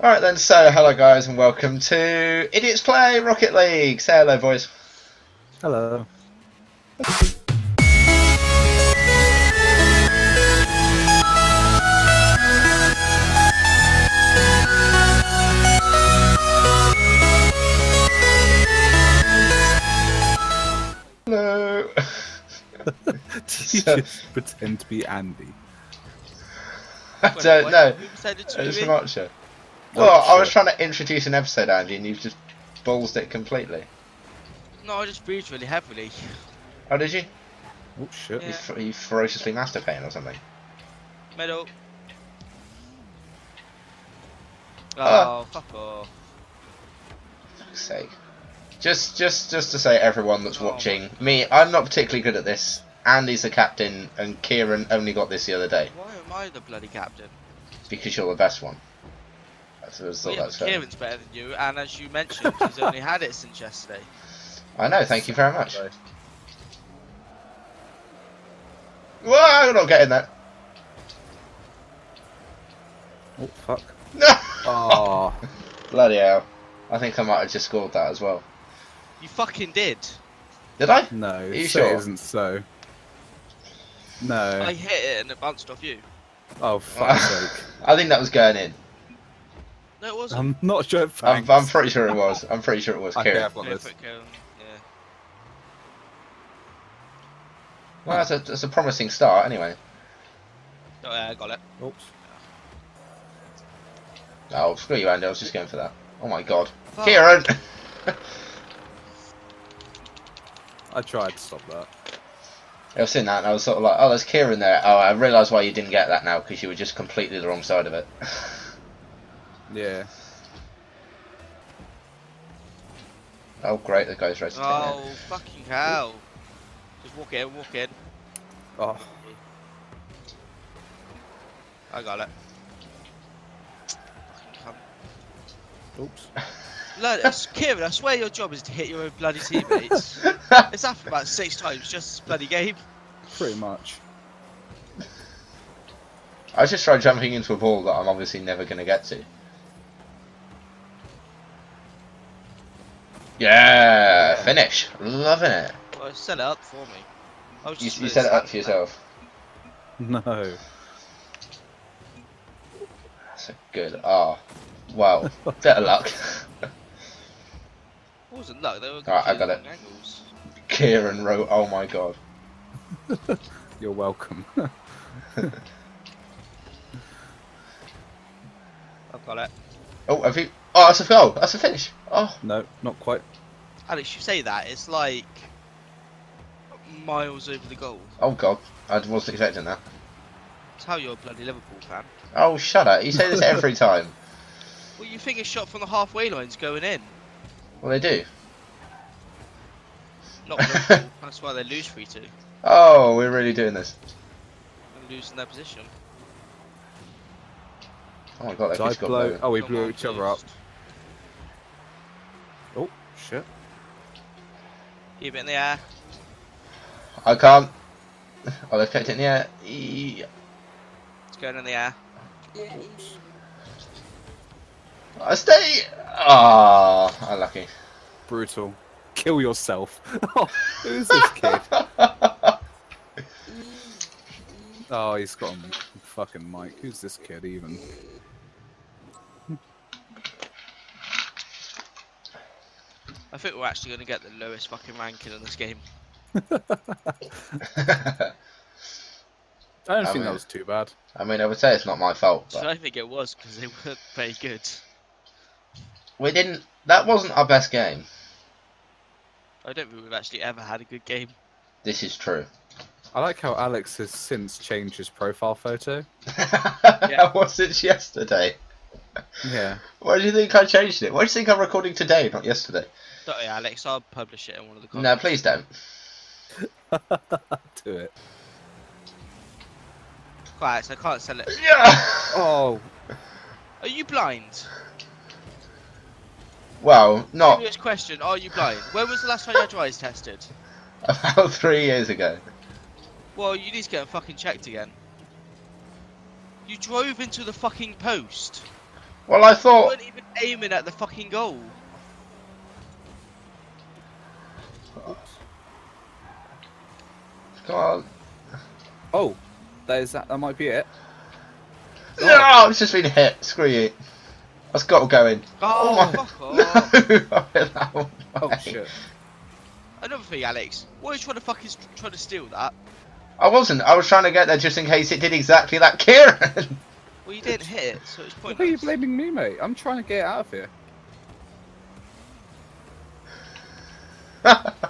Alright then, so hello guys and welcome to Idiots Play Rocket League. Say hello boys. Hello. Hello. Do you So- just pretend to be Andy? I don't know. Who decided to It's do it? Sriracha. Well, I was trying to introduce an episode, Andy, and you've just ballsed it completely. No, I just breathed really heavily. Oh, did you? Oh shit. You, Yeah. f- you ferociously masturbating or something? Middle. Oh, Ah. fuck off. fuck's sake. Just, just, just to say, everyone that's Oh watching, me, I'm not particularly good at this. Andy's the captain, and Kieran only got this the other day Why am I the bloody captain? because you're the best one. That's what Well, yeah, that's but. Kieran's better than you, and as you mentioned, he's only had it since yesterday. I know. Thank you very much. Whoa! I'm not getting that. Oh fuck. No. Oh. Bloody hell! I think I might have just scored that as well. You fucking did. Did I? No, you so sure? it isn't so. No. I hit it and it bounced off you. Oh fuck sake. I think that was going in. No, it wasn't. I'm not sure. I'm, I'm pretty sure it was. I'm pretty sure it was. Okay, I've got Go this. it, Yeah. Well, that's a, that's a promising start, anyway. Oh, yeah, I got it. Oops. Oh, screw you, Andy. I was just going for that. Oh my god, Fuck. Kieran! I tried to stop that. I was seeing that, and I was sort of like, "Oh, there's Kieran there." Oh, I realised why you didn't get that now because you were just completely the wrong side of it. Yeah. oh, great! The guy's ready to take it. Oh, fucking hell. Just walk in, walk in. Oh. I got it. Oops. Look, it's- Kieran, I swear your job is to hit your own bloody teammates. it's happened about six times just this bloody game. Pretty much. I just tried jumping into a ball that I'm obviously never going to get to. Yeah, finish. Loving it. Well, set it up for me. I was You, just you set it up for yourself. No. That's a good. Ah, wow. Bit of luck. It wasn't luck, they were Alright, I got it. angles. Kieran wrote, "Oh my god." You're welcome. I've got it. Oh, have you? Oh, that's a goal. That's a finish. Oh, no, not quite. Alex, you say that, it's like miles over the goal. oh god. I wasn't expecting that. It's how you're a bloody Liverpool fan. Oh, shut up. You say this every time. Well, you think a shot from the halfway line's going in? Well, they do. Not Liverpool. That's why they lose 3 2. Oh, we're really doing this. They're losing their position. Oh my god, Did they've just got blow? low. Oh, we Come blew on, each other up. Closed. Oh shit. Keep it in the air. I can't. Oh, they've kept it in the air. It's going in the air. Oops. I stay. Ah, unlucky. Brutal. Kill yourself. Oh, who's this kid? Oh, he's got a fucking mic. Who's this kid even? I think we're actually going to get the lowest fucking ranking in this game. I don't I think mean- that was too bad. I mean, I would say it's not my fault, So but I think it was because they weren't very good. we didn't. That wasn't our best game. I don't think we've actually ever had a good game. This is true. I like how Alex has since changed his profile photo. yeah. was since yesterday. Yeah. Why do you think I changed it? Why do you think I'm recording today, not yesterday? Don't Alex. I'll publish it in one of the comments. No, please don't. Do it. Quiet, so I can't sell it. Yeah. Oh, Are you blind? Well, not Serious question. Are you blind? When was the last time you had your eyes tested? about three years ago. Well, you need to get them fucking checked again. You drove into the fucking post. Well, I thought. You thought. weren't even aiming at the fucking goal. Come on. Oh, there's that. That might be it. No, oh. it's just been hit. Screw you. That's got to go in. Oh, oh my- fuck off. I hit that one Oh way. shit. Another thing, Alex. Why are you trying to fucking st- trying to steal that? I wasn't. I was trying to get there just in case it did exactly that, Kieran. Well, you didn't hit it, so it's Why are you blaming me, mate? I'm trying to get out of here.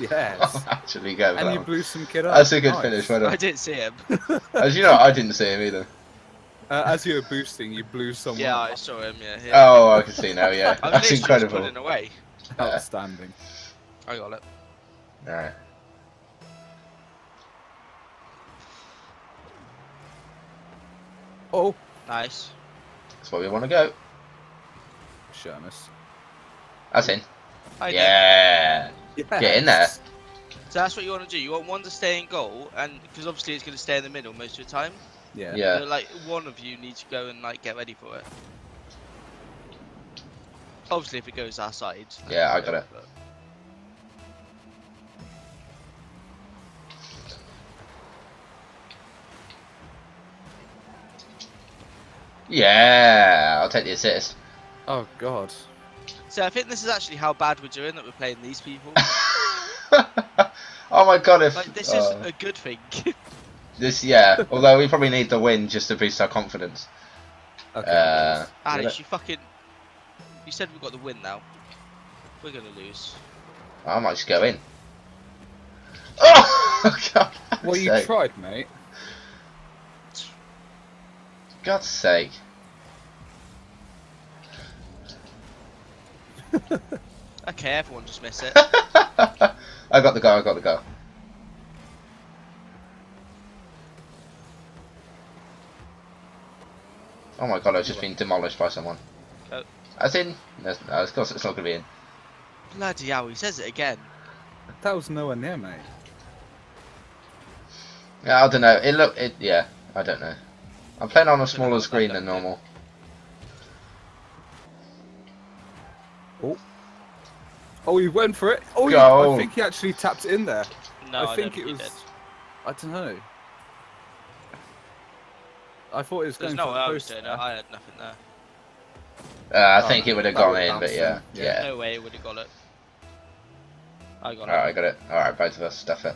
Yes. Actually, go. and you one. blew some kid up. That's a good Nice. finish. Well I didn't see him. As you know, I didn't see him either. Uh, as you were boosting, you blew someone Yeah, up. I saw him. Yeah. yeah. Oh, I can see now. Yeah, I'm that's literally just incredible. putting away. Outstanding. I got it. Alright. Oh, Nice. That's where we want to go. Shermus. That's in. I did. Yeah. Get in there. So that's what you want to do. You want one to stay in goal, and because obviously it's going to stay in the middle most of the time. Yeah. Yeah. So, like one of you needs to go and like get ready for it. Obviously, if it goes our side. Yeah, I got it. but- Yeah. I'll take the assist. Oh god. So I think this is actually how bad we're doing that we're playing these people. oh my god! If like this uh, is a good thing. this, yeah. Although we probably need the win just to boost our confidence. Okay. Uh, Alex, you fucking. You said we've got the win now. We're gonna lose. I might just go in. Oh God! well, you sake. tried, mate. God's sake! Okay, everyone just miss it. I got the go. I got the go. Oh my god! I've just been demolished by someone. Oh. That's in. That's, no, of course, it's not going to be in. Bloody hell, he says it again. That was nowhere near, mate. Yeah, I don't know. It look. It. Yeah. I don't know. I'm playing on a smaller screen than normal. Oh, Oh, he went for it. Oh, he, I think he actually tapped it in there. No, I, I think don't it was. he did. I don't know. I thought it was There's going no for way the I was post. doing it. I had nothing there. Uh, I Oh, think it would have gone would've in, but yeah, yeah. yeah. No way it would have got it. I got Alright, I it. got it. Alright, both of us stuff it.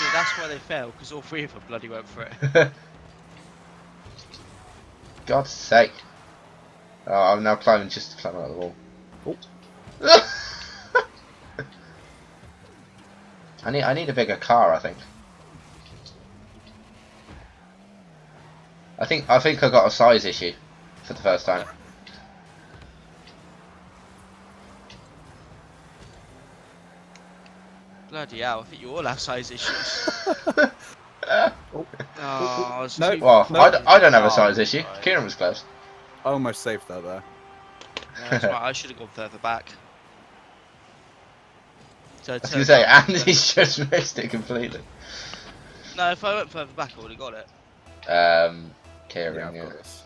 Yeah, that's why they failed, because all three of them bloody went for it. God's sake. Oh, I'm now climbing just to climb out of the wall. Oh. I need I need a bigger car, I think. I think I think I got a size issue for the first time. Bloody hell, I think you all have size issues. Oh, Oh, No. Well, No. I, d- I don't have a Oh, size issue. right. Kieran was close. I almost saved that there. Yeah, that's right, I should have gone further back. So I was going to say, Andy's just missed it completely. No, if I went further back, I would have got it. Um, Yeah, Kieran, I've yeah. got this.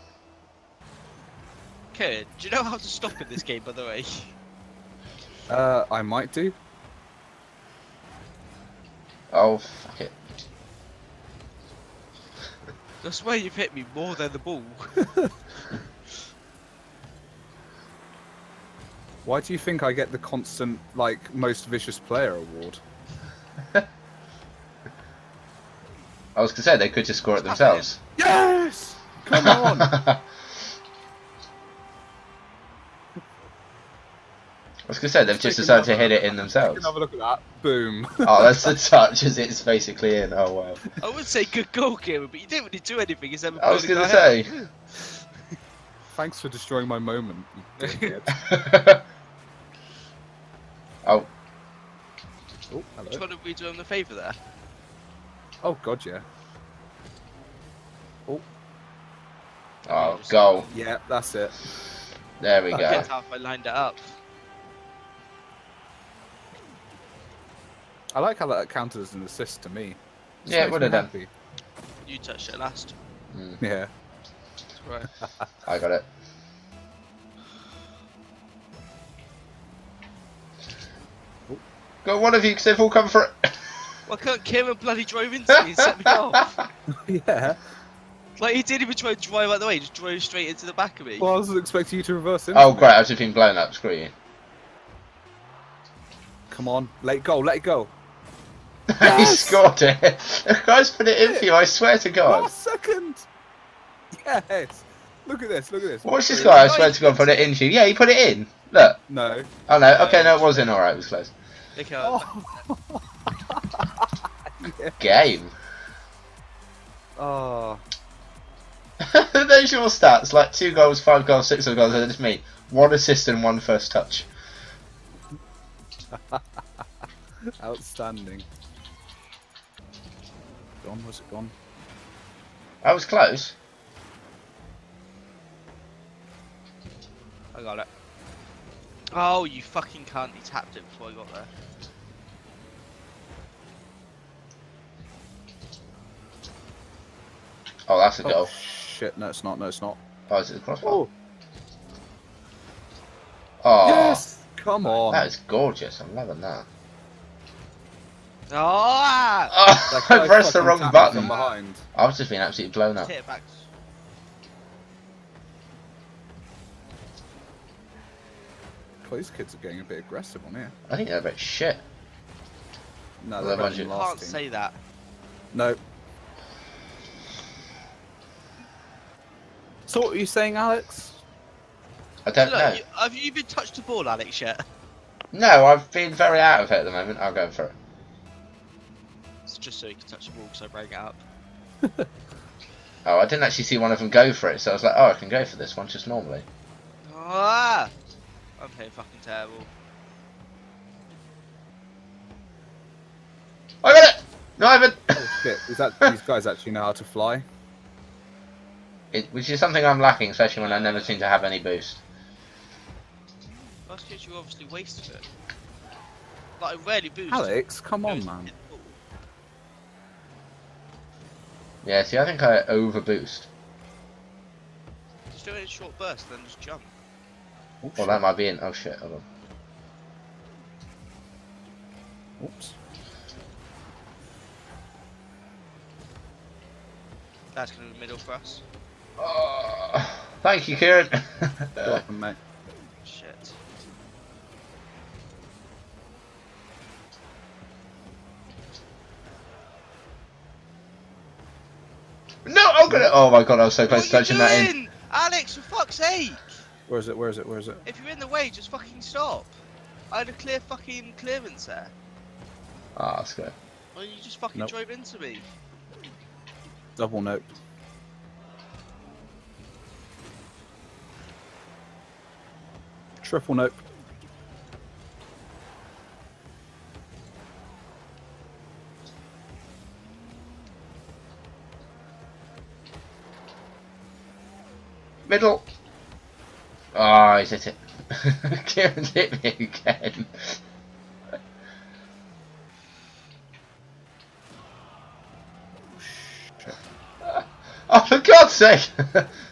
Kid, do you know how to stop in this game, by the way? Uh, I might do. Oh, fuck it. I swear you've hit me more than the ball. Why do you think I get the constant, like, most vicious player award? I was going to say, they could just score it themselves. Yes! Come on! I was going to say, they've just Take decided to hit it in Take themselves. another look at that. Boom. Oh, that's the touch as it's basically in. Oh, wow. I would say good goal, Kieran, but you didn't really do anything except I was going to say. Thanks for destroying my moment. you dickhead. oh, oh, hello. Trying to redo him the favour there. Oh, God, yeah. oh, Oh, goal. Yeah, that's it. There we I go. get how I lined it up. I like how that counted as an assist to me. Just Yeah, it makes would me have done. You touched it last. Mm. Yeah. Right. I got it. Go one of you, because they've all come for it. Why can't Kieran bloody drove into me and set me off? yeah. Like he didn't even try to drive out the way, he just drove straight into the back of me. Well, I was expecting you to reverse into oh, great, I've just been blown up. Screw you. Come on, let it go, let it go. he scored it. The guy's put it in for you, I swear to God. Last second. Yes. Look at this. Look at this. What's this guy? I swear to God, put it in for you. Yeah, he put it in. Look. No. Oh no, okay, no, it was in, alright, it was close. Look out. Oh. Game. oh. There's your stats, like two goals, five goals, six goals, and it's me. One assist and one first touch. Outstanding. Gone? Was it gone? I was close. I got it. Oh, you fucking can't. He tapped it before I got there. Oh, that's a Oh, goal. shit. No, it's not. No, it's not. Oh, is it the crossbar? Oh. Oh, Yes. Come on. that is gorgeous. I'm loving that. Ah! Oh, I pressed the wrong button. Behind. I've just been absolutely blown up. Hit it back. Oh, these kids are getting a bit aggressive on here. I think they're a bit shit. No, Well, they're they're You than budget. last can't team. say that. No. So what were you saying, Alex? I don't Look, know. you, have you been touched the ball, Alex, yet? No, I've been very out of it at the moment. I'll go for it. It's just so you can touch the ball because I bring it up. Oh, I didn't actually see one of them go for it, so I was like, oh, I can go for this one just normally. Ah! I'm playing fucking terrible. I got it! No, I haven't! Oh shit! Is that these guys actually know how to fly? It, which is something I'm lacking, especially when I never seem to have any boost. Last year you obviously wasted it. Like, I rarely boost. Alex, come on, man. in the ball. Yeah, see, I think I over boost. Just do it in a short bursts, then just jump. Oh, Well, that might be in. Oh shit, hold on. Oops. That's gonna be middle for us. Oh, thank you, Kieran. You're welcome, mate. Shit. no, I'm gonna. Oh my god, I was so close to what are touching you that in. Alex, for fuck's sake! Where is it? Where is it? Where is it? If you're in the way, just fucking stop. I had a clear fucking clearance there. Ah, that's good. Well, you just fucking Nope. drove into me. Double note. Triple note. Middle. Oh, he's hit it. Kieran's hit me again. Oh, oh for God's sake!